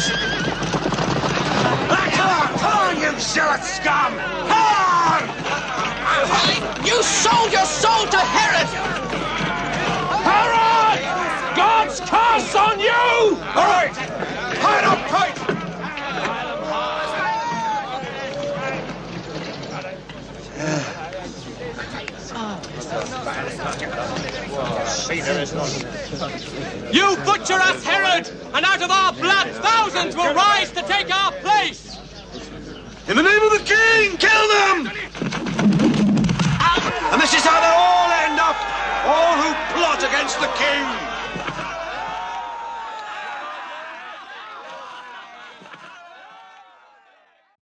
Yes! Come on, come on, you zealot scum! Come on! You sold your soul to Herod! Herod! God's curse on you! All right, hide up tight! You butcher us, Herod! And out of our blood, Thousands will rise to take our place! In the name of the king, kill them! And this is how they all end up! All who plot against the king!